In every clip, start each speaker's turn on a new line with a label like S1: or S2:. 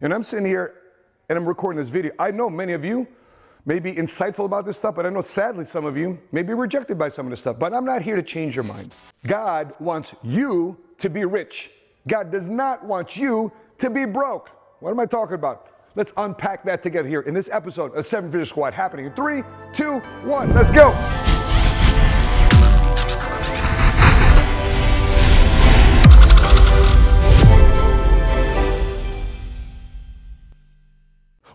S1: And I'm sitting here and I'm recording this video. I know many of you may be insightful about this stuff, but I know sadly some of you may be rejected by some of this stuff. But I'm not here to change your mind. God wants you to be rich. God does not want you to be broke. What am I talking about? Let's unpack that together here in this episode of Seven Figure Squad happening in three, two, one. Let's go.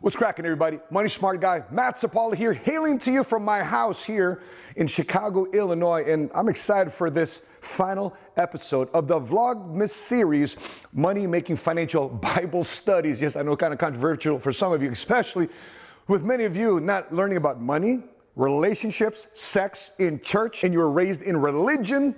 S1: What's cracking, everybody? Money Smart Guy, Matt Sapaula here, hailing to you from my house here in Chicago, Illinois. And I'm excited for this final episode of the Vlogmas series, Money Making Financial Bible Studies. Yes, I know kind of controversial for some of you, especially with many of you not learning about money, relationships, sex in church, and you were raised in religion.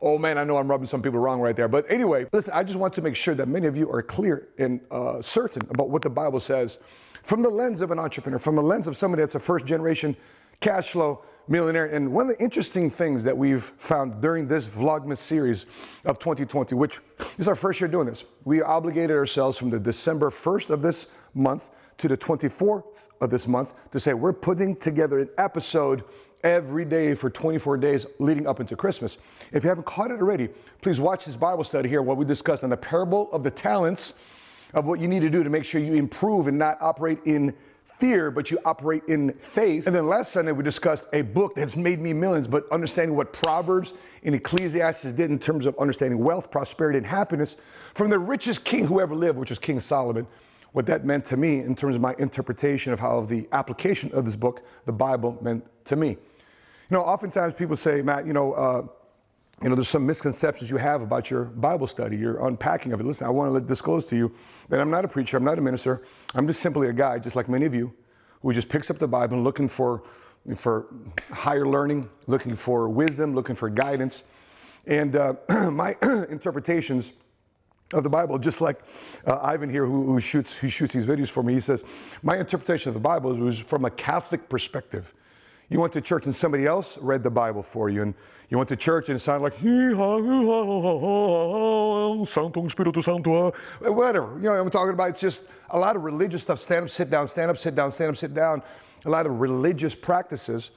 S1: Oh man, I know I'm rubbing some people wrong right there. But anyway, listen, I just want to make sure that many of you are clear and uh, certain about what the Bible says from the lens of an entrepreneur, from the lens of somebody that's a first generation cash flow millionaire. And one of the interesting things that we've found during this Vlogmas series of 2020, which is our first year doing this, we obligated ourselves from the December 1st of this month to the 24th of this month to say we're putting together an episode every day for 24 days leading up into Christmas. If you haven't caught it already, please watch this Bible study here, what we discussed on the parable of the talents of what you need to do to make sure you improve and not operate in fear, but you operate in faith. And then last Sunday, we discussed a book that's made me millions, but understanding what Proverbs and Ecclesiastes did in terms of understanding wealth, prosperity, and happiness from the richest king who ever lived, which was King Solomon. What that meant to me in terms of my interpretation of how the application of this book, the Bible, meant to me. You know, oftentimes people say, Matt, you know, uh, you know, there's some misconceptions you have about your Bible study, your unpacking of it. Listen, I want to disclose to you that I'm not a preacher, I'm not a minister. I'm just simply a guy, just like many of you, who just picks up the Bible looking for, for higher learning, looking for wisdom, looking for guidance. And uh, my interpretations of the Bible, just like uh, Ivan here, who, who, shoots, who shoots these videos for me, he says, my interpretation of the Bible was from a Catholic perspective. You went to church and somebody else read the Bible for you. And you went to church and it sounded like, Santo Espírito Santo, whatever. You know what I'm talking about? It's just a lot of religious stuff. Stand up, sit down, stand up, sit down, stand up, sit down. A lot of religious practices,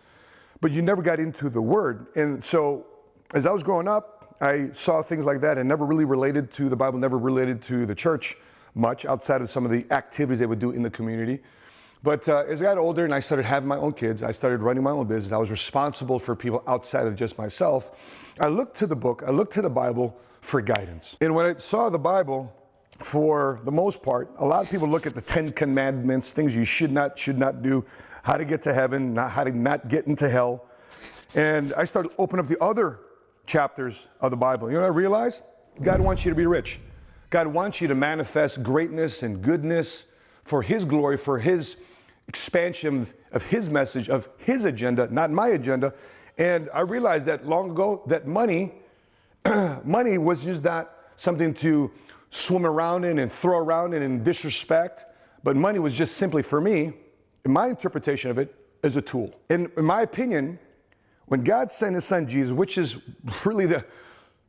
S1: but you never got into the word. And so as I was growing up, I saw things like that and never really related to the Bible, never related to the church much outside of some of the activities they would do in the community. But uh, as I got older and I started having my own kids, I started running my own business. I was responsible for people outside of just myself. I looked to the book, I looked to the Bible for guidance. And when I saw the Bible, for the most part, a lot of people look at the Ten Commandments, things you should not, should not do, how to get to heaven, not how to not get into hell. And I started opening up the other chapters of the Bible. You know what I realized? God wants you to be rich. God wants you to manifest greatness and goodness for His glory, for His expansion of his message, of his agenda, not my agenda. And I realized that long ago that money, money was just not something to swim around in and throw around in and disrespect, but money was just simply for me, in my interpretation of it, as a tool. And in my opinion, when God sent his son Jesus, which is really the,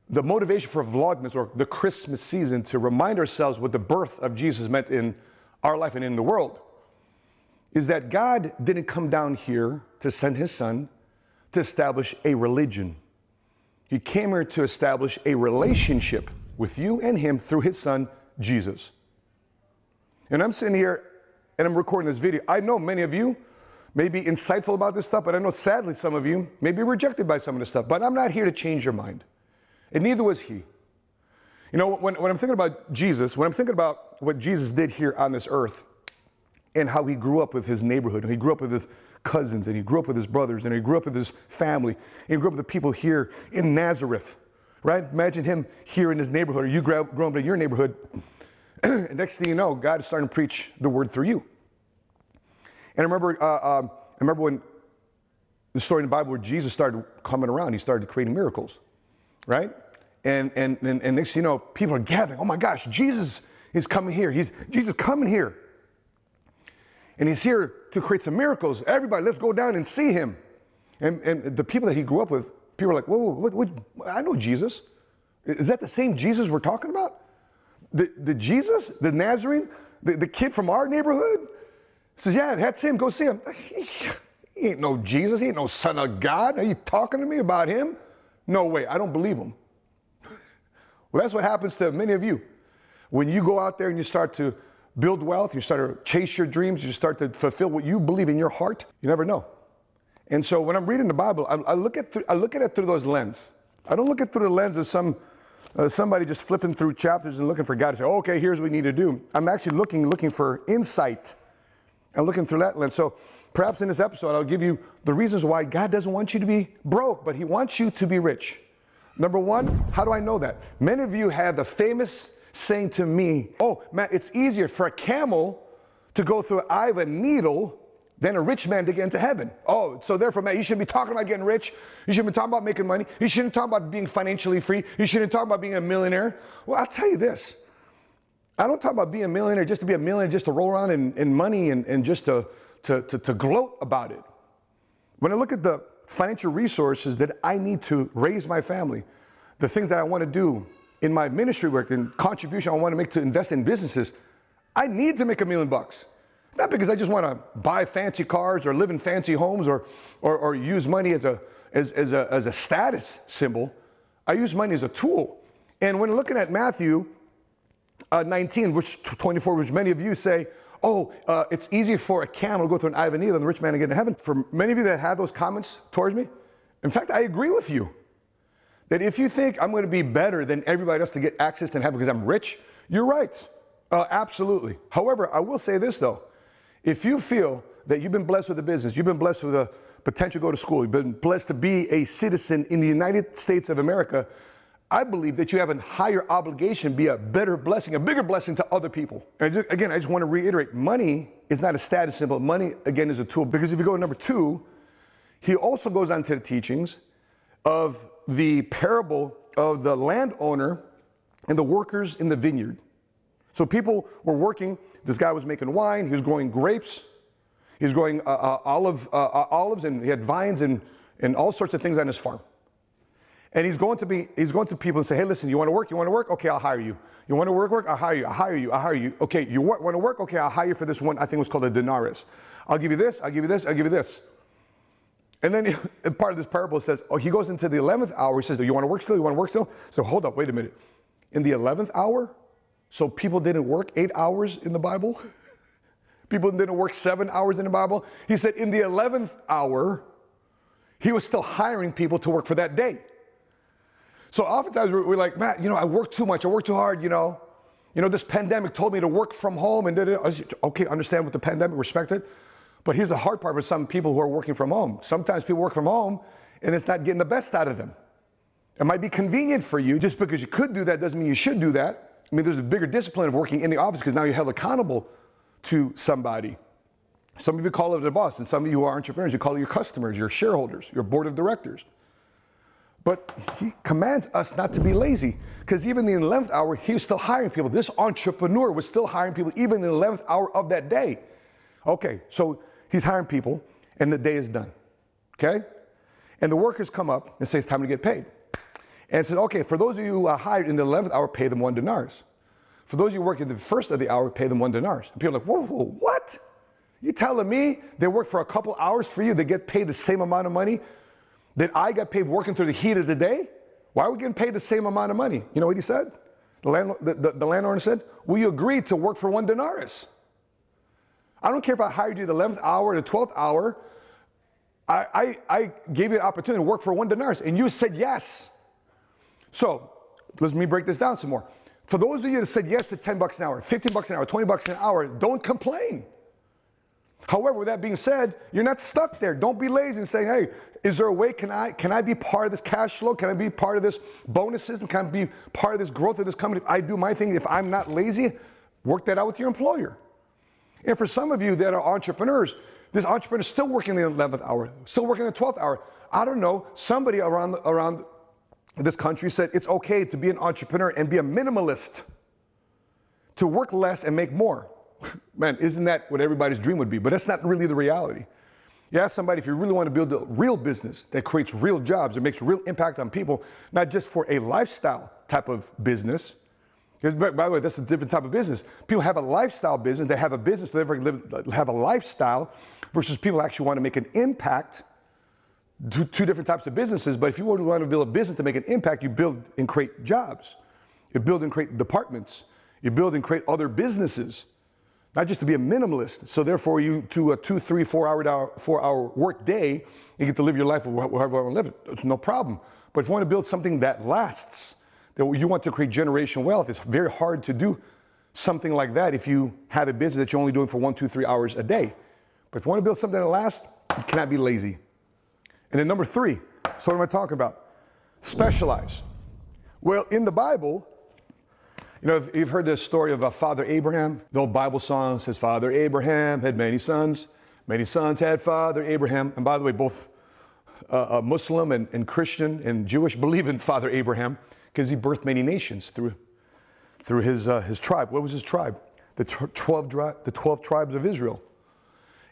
S1: the motivation for Vlogmas or the Christmas season to remind ourselves what the birth of Jesus meant in our life and in the world, is that God didn't come down here to send his son to establish a religion. He came here to establish a relationship with you and him through his son, Jesus. And I'm sitting here and I'm recording this video. I know many of you may be insightful about this stuff, but I know sadly some of you may be rejected by some of this stuff. But I'm not here to change your mind. And neither was he. You know, when, when I'm thinking about Jesus, when I'm thinking about what Jesus did here on this earth, and how he grew up with his neighborhood. And He grew up with his cousins, and he grew up with his brothers, and he grew up with his family. And he grew up with the people here in Nazareth, right? Imagine him here in his neighborhood, or you grow up, up in your neighborhood. and next thing you know, God is starting to preach the word through you. And I remember, uh, um, I remember when the story in the Bible where Jesus started coming around, he started creating miracles, right? And, and, and, and next thing you know, people are gathering. Oh my gosh, Jesus is coming here. He's, Jesus coming here and he's here to create some miracles. Everybody, let's go down and see him. And, and the people that he grew up with, people are like, whoa, whoa what, what, I know Jesus. Is that the same Jesus we're talking about? The, the Jesus, the Nazarene, The, the kid from our neighborhood says, Yeah, that's him. Go see him. He ain't no Jesus. He ain't no son of God. Are you talking to me about him? No way. I don't believe him. well, that's what happens to many of you. When you go out there and you start to build wealth, you start to chase your dreams, you start to fulfill what you believe in your heart, you never know. And so when I'm reading the Bible, I, I look, at th- I look at it through those lens. I don't look at it through the lens of some uh, somebody just flipping through chapters and looking for God to say, okay, here's what we need to do. I'm actually looking, looking for insight and looking through that lens. So perhaps in this episode, I'll give you the reasons why God doesn't want you to be broke, but He wants you to be rich. Number one, how do I know that? Many of you have the famous saying to me, oh, man, it's easier for a camel to go through an eye of a needle than a rich man to get into heaven. Oh, so therefore, man, you shouldn't be talking about getting rich. You shouldn't be talking about making money. You shouldn't talk about being financially free. You shouldn't talk about being a millionaire. Well, I'll tell you this. I don't talk about being a millionaire just to be a millionaire, just to roll around in, in money and, and just to, to, to, to gloat about it. When I look at the financial resources that I need to raise my family, the things that I want to do in my ministry work and contribution I want to make to invest in businesses, I need to make a million bucks. Not because I just want to buy fancy cars or live in fancy homes or, or, or use money as a, as, as, a, as a status symbol. I use money as a tool. And when looking at Matthew uh, 19, which 24, which many of you say, oh, uh, it's easier for a camel to go through an eye of a needle than the rich man to get into heaven. For many of you that have those comments towards me, in fact, I agree with you. That if you think I'm going to be better than everybody else to get access to heaven because I'm rich, you're right. Uh, absolutely. However, I will say this though. If you feel that you've been blessed with a business, you've been blessed with a potential to go to school, you've been blessed to be a citizen in the United States of America, I believe that you have a higher obligation, be a better blessing, a bigger blessing to other people. And just, again, I just want to reiterate money is not a status symbol. Money, again, is a tool. Because if you go to number two, he also goes on to the teachings of the parable of the landowner and the workers in the vineyard. So people were working. This guy was making wine. He was growing grapes. He was growing uh, uh, olive, uh, uh, olives, and he had vines and, and all sorts of things on his farm. And he's going to be, he's going to people and say, hey, listen, you want to work? You want to work? Okay, I'll hire you. You want to work? Work? I'll hire you. I'll hire you. I'll hire you. Okay, you want to work? Okay, I'll hire you for this one. I think it was called a denarius. I'll give you this. I'll give you this. I'll give you this. And then part of this parable says, oh, he goes into the 11th hour. He says, do you want to work still? You want to work still? So hold up, wait a minute. In the 11th hour, so people didn't work eight hours in the Bible. people didn't work seven hours in the Bible. He said in the 11th hour, he was still hiring people to work for that day. So oftentimes we're, like, Matt, you know, I work too much. I work too hard, you know. You know, this pandemic told me to work from home and did it. Okay, understand what the pandemic, respect it. But here's the hard part with some people who are working from home. Sometimes people work from home and it's not getting the best out of them. It might be convenient for you. Just because you could do that doesn't mean you should do that. I mean, there's a bigger discipline of working in the office because now you're held accountable to somebody. Some of you call it a boss, and some of you who are entrepreneurs, you call it your customers, your shareholders, your board of directors. But he commands us not to be lazy because even in the 11th hour, he was still hiring people. This entrepreneur was still hiring people even in the 11th hour of that day. Okay, so he's hiring people and the day is done. Okay? And the workers come up and say it's time to get paid. And said, okay, for those of you who are hired in the 11th hour, pay them one denarius. For those of you who work in the first of the hour, pay them one denarius. And people are like, whoa, whoa, what? You telling me they work for a couple hours for you, they get paid the same amount of money that I got paid working through the heat of the day? Why are we getting paid the same amount of money? You know what he said? The, land, the, the, the said, We agreed to work for one denarius. I don't care if I hired you the 11th hour, the 12th hour. I, I, I gave you an opportunity to work for one denarius, and you said yes. So let me break this down some more. For those of you that said yes to 10 bucks an hour, 15 bucks an hour, 20 bucks an hour, don't complain. However, with that being said, you're not stuck there. Don't be lazy and say, hey, is there a way can I can I be part of this cash flow? Can I be part of this bonus system? Can I be part of this growth of this company? If I do my thing, if I'm not lazy, work that out with your employer. And for some of you that are entrepreneurs, this entrepreneur is still working the 11th hour, still working the 12th hour. I don't know, somebody around, around this country said it's okay to be an entrepreneur and be a minimalist, to work less and make more. Man, isn't that what everybody's dream would be? But that's not really the reality. You ask somebody if you really want to build a real business that creates real jobs, that makes real impact on people, not just for a lifestyle type of business, By the way, that's a different type of business. People have a lifestyle business. They have a business. They live, have a lifestyle versus people actually want to make an impact. Two, two different types of businesses. But if you want to build a business to make an impact, you build and create jobs. You build and create departments. You build and create other businesses, not just to be a minimalist. So therefore, you do a two, three, four hour, four hour work day, you get to live your life however you want to live it. It's no problem. But if you want to build something that lasts, that you want to create generational wealth, it's very hard to do something like that if you have a business that you're only doing for one, two, three hours a day. But if you want to build something that lasts, you cannot be lazy. And then number three, so what am I talking about? Specialize. Well, in the Bible, you know, you've heard the story of uh, Father Abraham. The old Bible song says, Father Abraham had many sons. Many sons had Father Abraham. And by the way, both uh, Muslim and, and Christian and Jewish believe in Father Abraham because he birthed many nations through, through his, uh, his tribe. What was his tribe? The, 12, the 12 tribes of Israel.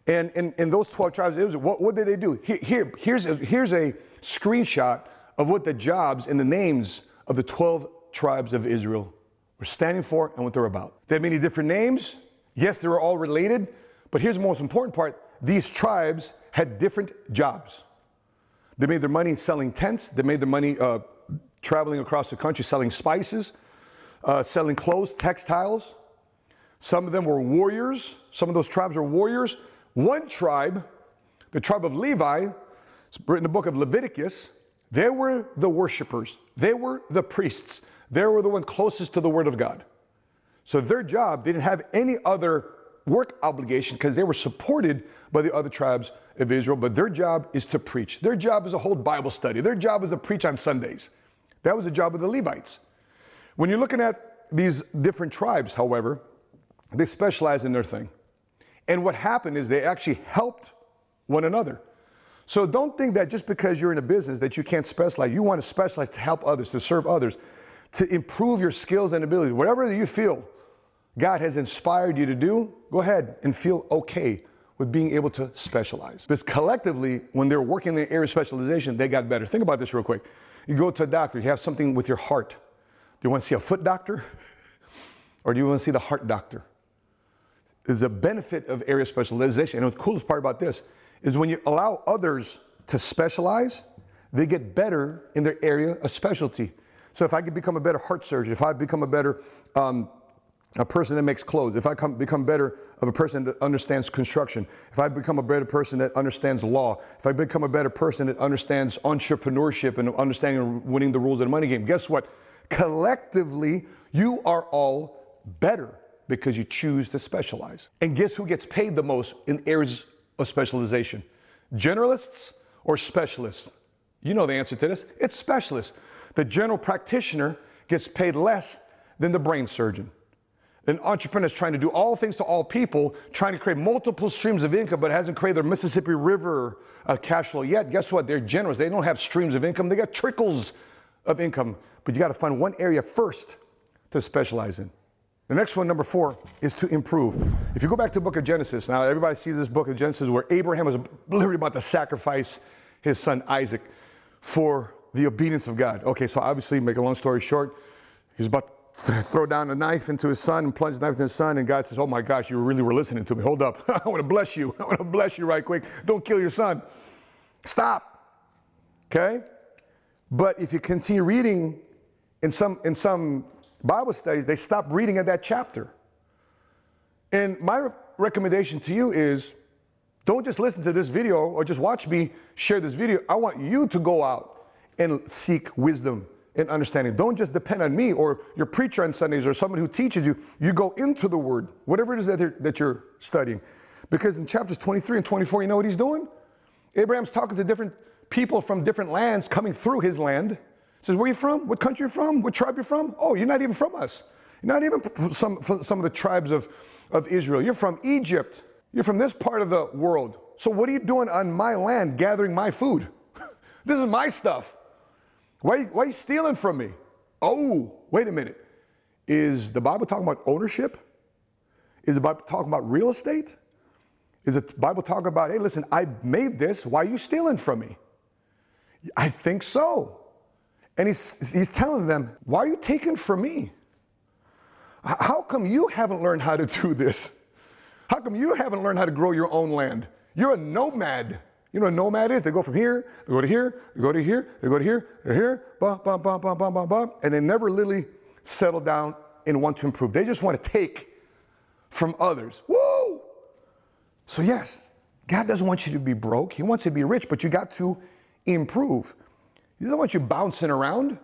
S1: And in, in those 12 tribes of Israel, what, what did they do? Here, here, here's, a, here's a screenshot of what the jobs and the names of the 12 tribes of Israel were standing for and what they're about. They had many different names. Yes, they were all related. But here's the most important part these tribes had different jobs. They made their money selling tents, they made their money uh, traveling across the country selling spices, uh, selling clothes, textiles. Some of them were warriors. Some of those tribes were warriors. One tribe, the tribe of Levi, it's written in the book of Leviticus, they were the worshipers. They were the priests. They were the ones closest to the word of God. So their job didn't have any other work obligation because they were supported by the other tribes of Israel, but their job is to preach. Their job is to hold Bible study. Their job is to preach on Sundays. That was the job of the Levites. When you're looking at these different tribes, however, they specialize in their thing. And what happened is they actually helped one another. So don't think that just because you're in a business that you can't specialize. You want to specialize to help others, to serve others, to improve your skills and abilities. Whatever you feel God has inspired you to do, go ahead and feel okay with being able to specialize. Because collectively, when they're working in the area of specialization, they got better. Think about this real quick. You go to a doctor, you have something with your heart. Do you want to see a foot doctor? or do you want to see the heart doctor? There's a benefit of area specialization. And the coolest part about this is when you allow others to specialize, they get better in their area of specialty. So if I could become a better heart surgeon, if I become a better um, a person that makes clothes, if I come, become better of a person that understands construction, if I become a better person that understands law, if I become a better person that understands entrepreneurship and understanding and winning the rules of the money game, guess what? Collectively, you are all better because you choose to specialize. And guess who gets paid the most in areas of specialization? Generalists or specialists? You know the answer to this. It's specialists. The general practitioner gets paid less than the brain surgeon. An entrepreneur is trying to do all things to all people, trying to create multiple streams of income, but hasn't created their Mississippi River uh, cash flow yet. Guess what? They're generous. They don't have streams of income, they got trickles of income. But you got to find one area first to specialize in. The next one, number four, is to improve. If you go back to the book of Genesis, now everybody sees this book of Genesis where Abraham was literally about to sacrifice his son Isaac for the obedience of God. Okay, so obviously, make a long story short, he's about throw down a knife into his son and plunge the knife into his son. And God says, Oh my gosh, you really were listening to me. Hold up. I want to bless you. I want to bless you right quick. Don't kill your son. Stop. Okay? But if you continue reading in some, in some Bible studies, they stop reading at that chapter. And my recommendation to you is don't just listen to this video or just watch me share this video. I want you to go out and seek wisdom in understanding. Don't just depend on me or your preacher on Sundays or someone who teaches you. You go into the Word, whatever it is that, that you're studying. Because in chapters 23 and 24, you know what he's doing? Abraham's talking to different people from different lands coming through his land. He says, Where are you from? What country are you from? What tribe you from? Oh, you're not even from us. You're not even some, some of the tribes of, of Israel. You're from Egypt. You're from this part of the world. So what are you doing on my land gathering my food? this is my stuff. Why, why are you stealing from me? Oh, wait a minute. Is the Bible talking about ownership? Is the Bible talking about real estate? Is the Bible talking about, hey, listen, I made this. Why are you stealing from me? I think so. And he's, he's telling them, why are you taking from me? How come you haven't learned how to do this? How come you haven't learned how to grow your own land? You're a nomad. You know what a nomad is? They go from here, they go to here, they go to here, they go to here, they're here, bum, bum, bum, bum, bum, bum, bum, and they never really settle down and want to improve. They just want to take from others. Woo! So, yes, God doesn't want you to be broke. He wants you to be rich, but you got to improve. He doesn't want you bouncing around.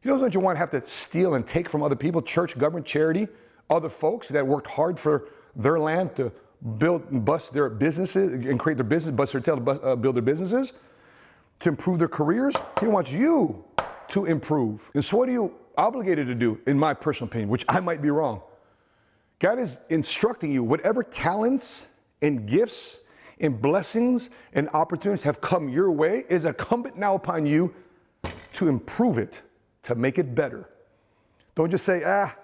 S1: He doesn't want you want to have to steal and take from other people, church, government, charity, other folks that worked hard for their land to build and bust their businesses and create their business, bust their tail to bust, uh, build their businesses, to improve their careers. He wants you to improve. And so, what are you obligated to do, in my personal opinion, which I might be wrong? God is instructing you, whatever talents and gifts and blessings and opportunities have come your way, is incumbent now upon you to improve it, to make it better. Don't just say, ah,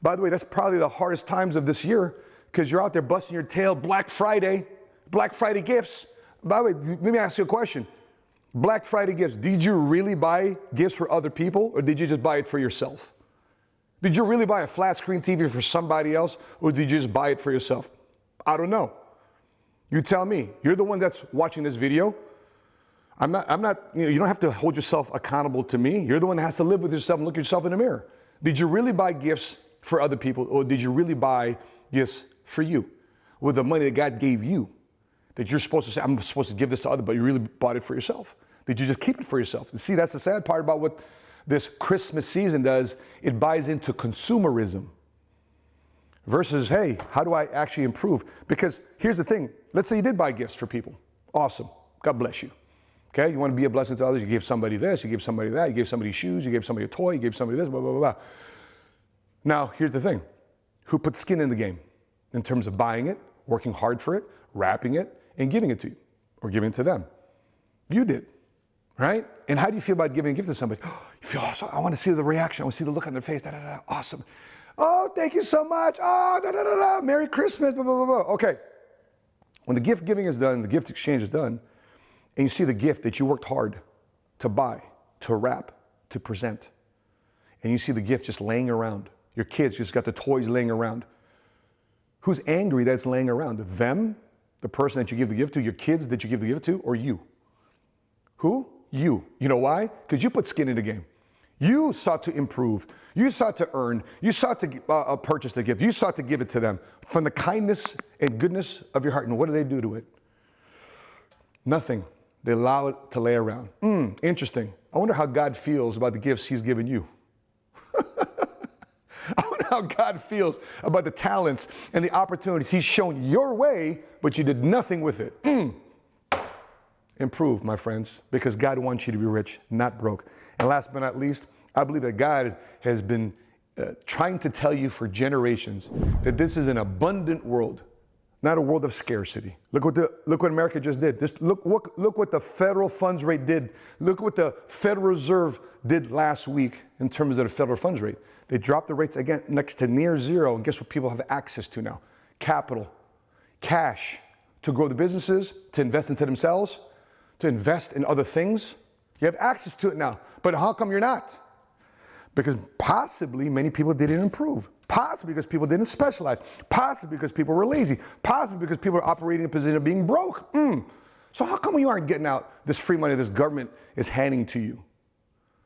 S1: by the way, that's probably the hardest times of this year because you're out there busting your tail Black Friday, Black Friday gifts. By the way, let me ask you a question. Black Friday gifts, did you really buy gifts for other people or did you just buy it for yourself? Did you really buy a flat screen TV for somebody else or did you just buy it for yourself? I don't know. You tell me. You're the one that's watching this video. I'm not, I'm not, you know, you don't have to hold yourself accountable to me. You're the one that has to live with yourself and look yourself in the mirror. Did you really buy gifts for other people or did you really buy gifts for you with the money that God gave you that you're supposed to say, I'm supposed to give this to others, but you really bought it for yourself? Did you just keep it for yourself? And see, that's the sad part about what this Christmas season does. It buys into consumerism versus, hey, how do I actually improve? Because here's the thing let's say you did buy gifts for people. Awesome. God bless you. Okay, you want to be a blessing to others, you give somebody this, you give somebody that, you give somebody shoes, you give somebody a toy, you give somebody this, blah, blah, blah, blah. Now, here's the thing who put skin in the game? In terms of buying it, working hard for it, wrapping it, and giving it to you or giving it to them. You did, right? And how do you feel about giving a gift to somebody? You feel awesome. I want to see the reaction. I want to see the look on their face. Da, da, da. Awesome. Oh, thank you so much. Oh, da, da, da, da. Merry Christmas. Blah, blah, blah, blah. Okay. When the gift giving is done, the gift exchange is done, and you see the gift that you worked hard to buy, to wrap, to present, and you see the gift just laying around. Your kids just got the toys laying around. Who's angry that's laying around? Them, the person that you give the gift to, your kids that you give the gift to, or you? Who? You. You know why? Because you put skin in the game. You sought to improve. You sought to earn. You sought to uh, uh, purchase the gift. You sought to give it to them from the kindness and goodness of your heart. And what do they do to it? Nothing. They allow it to lay around. Mm, interesting. I wonder how God feels about the gifts He's given you. how God feels about the talents and the opportunities He's shown your way, but you did nothing with it. Mm. Improve, my friends, because God wants you to be rich, not broke. And last but not least, I believe that God has been uh, trying to tell you for generations that this is an abundant world, not a world of scarcity. Look what the look what America just did. Just look look look what the federal funds rate did. Look what the Federal Reserve did last week in terms of the federal funds rate. They dropped the rates again next to near zero. And guess what people have access to now? Capital, cash to grow the businesses, to invest into themselves, to invest in other things. You have access to it now. But how come you're not? Because possibly many people didn't improve. Possibly because people didn't specialize. Possibly because people were lazy. Possibly because people are operating in a position of being broke. Mm. So how come you aren't getting out this free money this government is handing to you?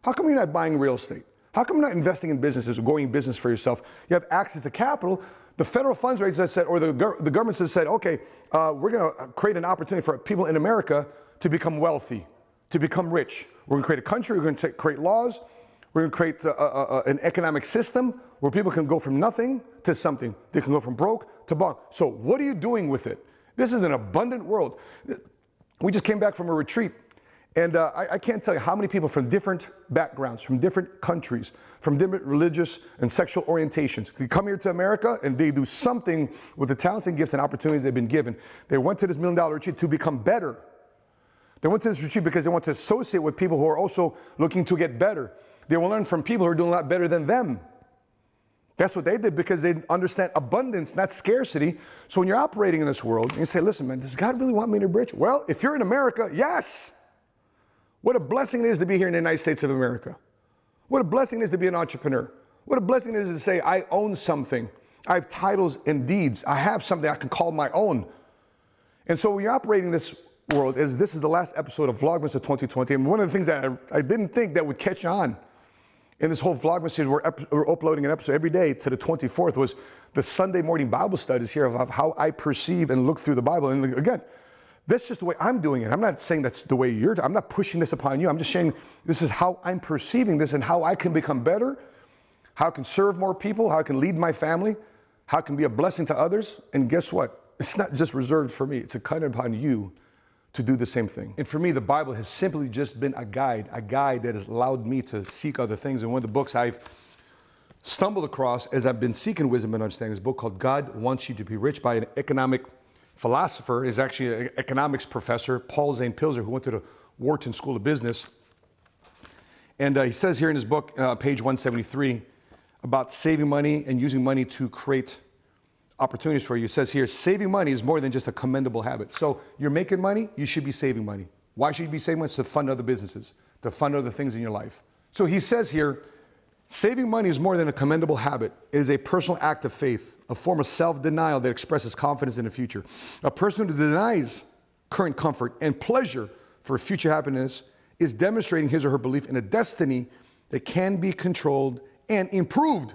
S1: How come you're not buying real estate? How come you're not investing in businesses or going business for yourself? You have access to capital. The federal funds rates has said, or the, the government has said, okay, uh, we're going to create an opportunity for people in America to become wealthy, to become rich. We're going to create a country. We're going to create laws. We're going to create a, a, a, an economic system where people can go from nothing to something. They can go from broke to bond. So, what are you doing with it? This is an abundant world. We just came back from a retreat and uh, I, I, can't tell you how many people from different backgrounds, from different countries, from different religious and sexual orientations, they come here to America and they do something with the talents and gifts and opportunities they've been given. They went to this million dollar retreat to become better. They went to this retreat because they want to associate with people who are also looking to get better. They will learn from people who are doing a lot better than them. That's what they did because they understand abundance, not scarcity. So when you're operating in this world, you say, listen, man, does God really want me to bridge? Well, if you're in America, yes. What a blessing it is to be here in the United States of America. What a blessing it is to be an entrepreneur. What a blessing it is to say, I own something. I have titles and deeds. I have something I can call my own. And so when you're operating this world, is this is the last episode of Vlogmas of 2020. And one of the things that I, I didn't think that would catch on in this whole Vlogmas series, we're, we're, uploading an episode every day to the 24th, was the Sunday morning Bible studies here of, of how I perceive and look through the Bible. And again, that's just the way I'm doing it. I'm not saying that's the way you're, I'm not pushing this upon you. I'm just saying this is how I'm perceiving this and how I can become better, how I can serve more people, how I can lead my family, how I can be a blessing to others. And guess what? It's not just reserved for me, it's incumbent upon you to do the same thing. And for me, the Bible has simply just been a guide, a guide that has allowed me to seek other things. And one of the books I've stumbled across as I've been seeking wisdom and understanding is a book called God Wants You to Be Rich by an economic philosopher, is actually an economics professor, Paul Zane Pilzer, who went to the Wharton School of Business. And uh, he says here in his book, uh, page 173, about saving money and using money to create opportunities for you. It says here, saving money is more than just a commendable habit. So you're making money, you should be saving money. Why should you be saving money? It's to fund other businesses, to fund other things in your life. So he says here, saving money is more than a commendable habit. It is a personal act of faith, a form of self-denial that expresses confidence in the future. A person who denies current comfort and pleasure for future happiness is demonstrating his or her belief in a destiny that can be controlled and improved.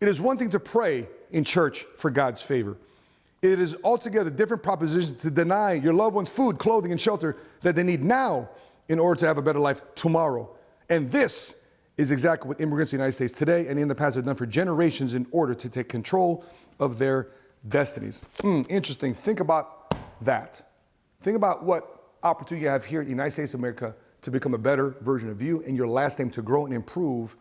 S1: It is one thing to pray in church for God's favor. It is altogether different proposition to deny your loved ones food, clothing, and shelter that they need now in order to have a better life tomorrow. And this is exactly what immigrants in the United States today and in the past have done for generations in order to take control of their destinies. Hmm, interesting. Think about that. Think about what opportunity you have here in the United States of America to become a better version of you and your last name to grow and improve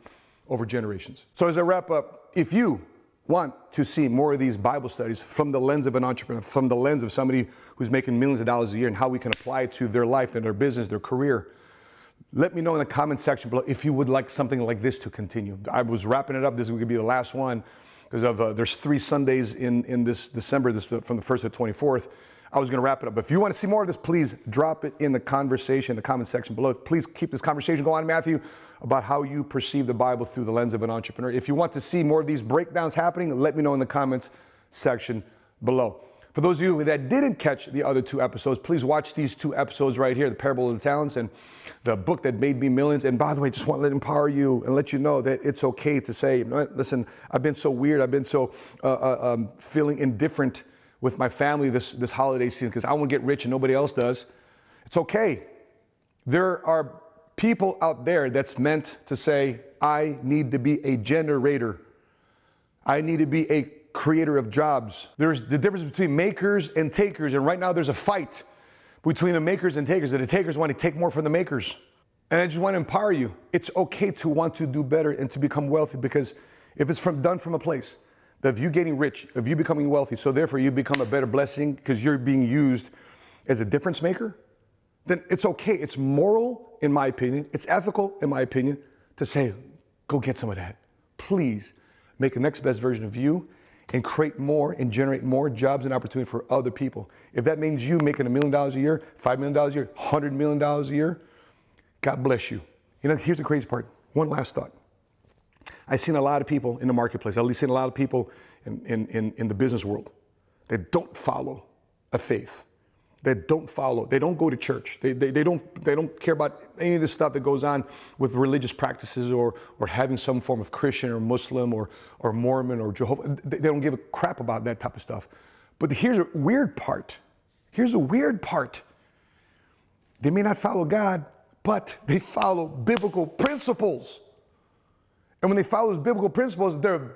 S1: over generations. So, as I wrap up, if you want to see more of these Bible studies from the lens of an entrepreneur, from the lens of somebody who's making millions of dollars a year and how we can apply it to their life and their business, their career, let me know in the comment section below if you would like something like this to continue. I was wrapping it up. This is going to be the last one because of uh, there's three Sundays in, in this December, this from the 1st to the 24th. I was going to wrap it up. But if you want to see more of this, please drop it in the conversation, the comment section below. Please keep this conversation going, Matthew about how you perceive the Bible through the lens of an entrepreneur. If you want to see more of these breakdowns happening, let me know in the comments section below. For those of you that didn't catch the other two episodes, please watch these two episodes right here, The Parable of the Talents and the book that made me millions. And by the way, just want to empower you and let you know that it's okay to say, listen, I've been so weird. I've been so uh, uh, um, feeling indifferent with my family this, this holiday season because I want to get rich and nobody else does. It's okay. There are people out there that's meant to say, I need to be a generator. I need to be a creator of jobs. There's the difference between makers and takers. And right now there's a fight between the makers and takers. That the takers want to take more from the makers. And I just want to empower you. It's okay to want to do better and to become wealthy because if it's from, done from a place of you getting rich, of you becoming wealthy, so therefore you become a better blessing because you're being used as a difference maker, then it's okay. It's moral, in my opinion. It's ethical, in my opinion, to say, go get some of that. Please make the next best version of you and create more and generate more jobs and opportunity for other people. If that means you making a million dollars a year, $5 million a year, $100 million a year, God bless you. You know, here's the crazy part. One last thought. I've seen a lot of people in the marketplace, I've seen a lot of people in, in, in, in the business world that don't follow a faith that don't follow. They don't go to church. They, they, they, don't, they don't care about any of the stuff that goes on with religious practices or, or having some form of Christian or Muslim or, or Mormon or Jehovah. They, they don't give a crap about that type of stuff. But here's a weird part. Here's a weird part. They may not follow God, but they follow biblical principles. And when they follow those biblical principles, their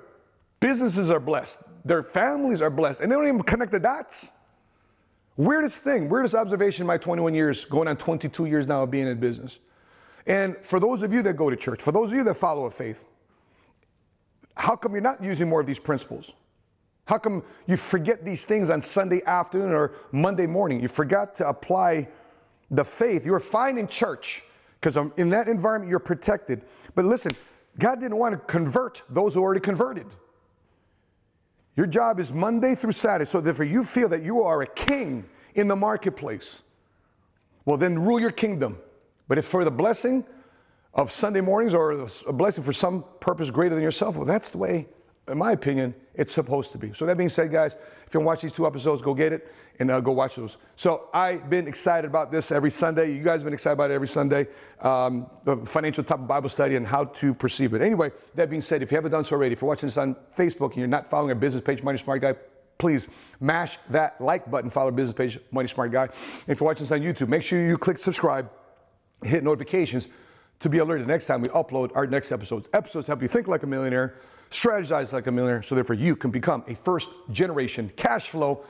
S1: businesses are blessed, their families are blessed, and they don't even connect the dots. Weirdest thing, weirdest observation in my 21 years, going on 22 years now of being in business. And for those of you that go to church, for those of you that follow a faith, how come you're not using more of these principles? How come you forget these things on Sunday afternoon or Monday morning? You forgot to apply the faith. You're fine in church because in that environment you're protected. But listen, God didn't want to convert those who already converted. Your job is Monday through Saturday. So therefore, you feel that you are a king in the marketplace. Well, then rule your kingdom. But if for the blessing of Sunday mornings or a blessing for some purpose greater than yourself. Well, that's the way, in my opinion, it's supposed to be. So, that being said, guys, if you watch these two episodes, go get it and uh, go watch those. So, I've been excited about this every Sunday. You guys have been excited about it every Sunday. Um, the financial type of Bible study and how to perceive it. Anyway, that being said, if you haven't done so already, if you're watching this on Facebook and you're not following our business page, Money Smart Guy, please mash that like button, follow our business page, Money Smart Guy. And if you're watching this on YouTube, make sure you click subscribe, hit notifications to be alerted next time we upload our next episodes. Episodes help you think like a millionaire, strategize like a millionaire, so therefore you can become a first generation cash flow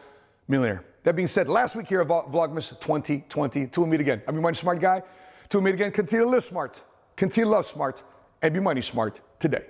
S1: millionaire. That being said, last week here at Vlogmas 2020, to meet again. I'm your money smart guy. To meet again, continue to live smart, continue to love smart, and be money smart today.